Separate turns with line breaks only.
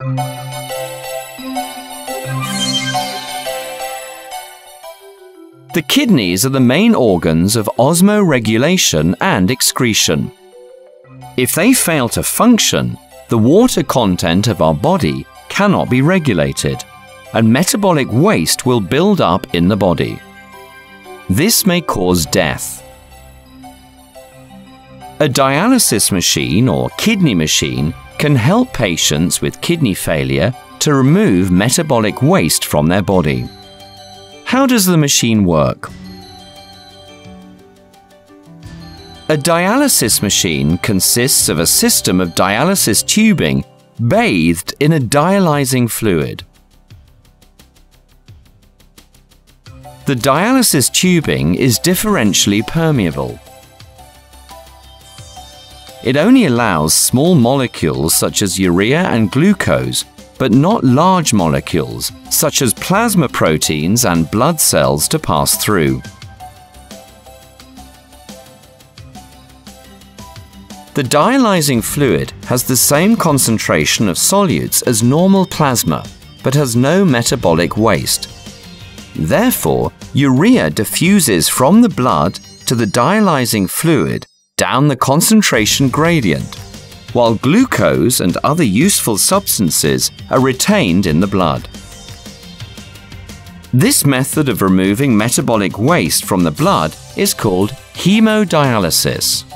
The kidneys are the main organs of osmoregulation and excretion. If they fail to function, the water content of our body cannot be regulated, and metabolic waste will build up in the body. This may cause death. A dialysis machine or kidney machine can help patients with kidney failure to remove metabolic waste from their body. How does the machine work? A dialysis machine consists of a system of dialysis tubing bathed in a dialyzing fluid. The dialysis tubing is differentially permeable. It only allows small molecules such as urea and glucose, but not large molecules such as plasma proteins and blood cells to pass through. The dialysing fluid has the same concentration of solutes as normal plasma, but has no metabolic waste. Therefore, urea diffuses from the blood to the dialysing fluid down the concentration gradient, while glucose and other useful substances are retained in the blood. This method of removing metabolic waste from the blood is called hemodialysis.